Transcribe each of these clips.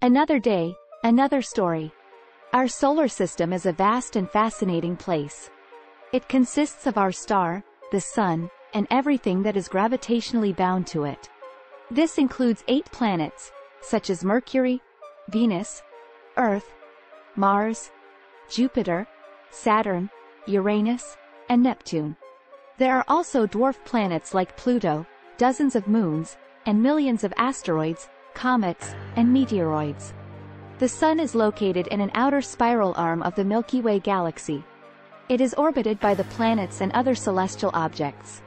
Another day, another story. Our solar system is a vast and fascinating place. It consists of our star, the Sun, and everything that is gravitationally bound to it. This includes eight planets, such as Mercury, Venus, Earth, Mars, Jupiter, Saturn, Uranus, and Neptune. There are also dwarf planets like Pluto, dozens of moons, and millions of asteroids, comets, and meteoroids. The Sun is located in an outer spiral arm of the Milky Way galaxy. It is orbited by the planets and other celestial objects.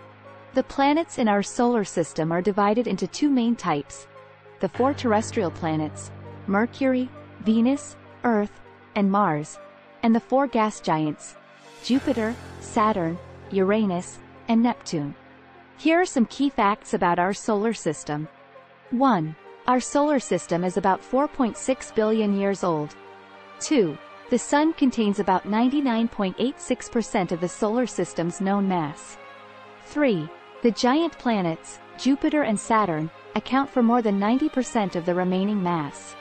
The planets in our solar system are divided into two main types. The four terrestrial planets, Mercury, Venus, Earth, and Mars, and the four gas giants, Jupiter, Saturn, Uranus, and Neptune. Here are some key facts about our solar system. 1. Our solar system is about 4.6 billion years old. 2. The Sun contains about 99.86% of the solar system's known mass. 3. The giant planets, Jupiter and Saturn, account for more than 90% of the remaining mass.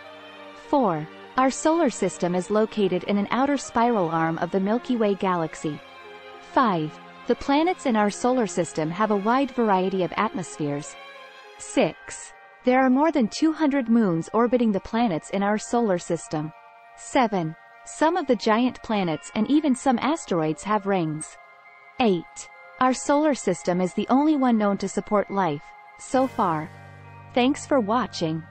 4. Our solar system is located in an outer spiral arm of the Milky Way galaxy. 5. The planets in our solar system have a wide variety of atmospheres. 6. There are more than 200 moons orbiting the planets in our solar system. 7. Some of the giant planets and even some asteroids have rings. 8. Our solar system is the only one known to support life, so far. Thanks for watching.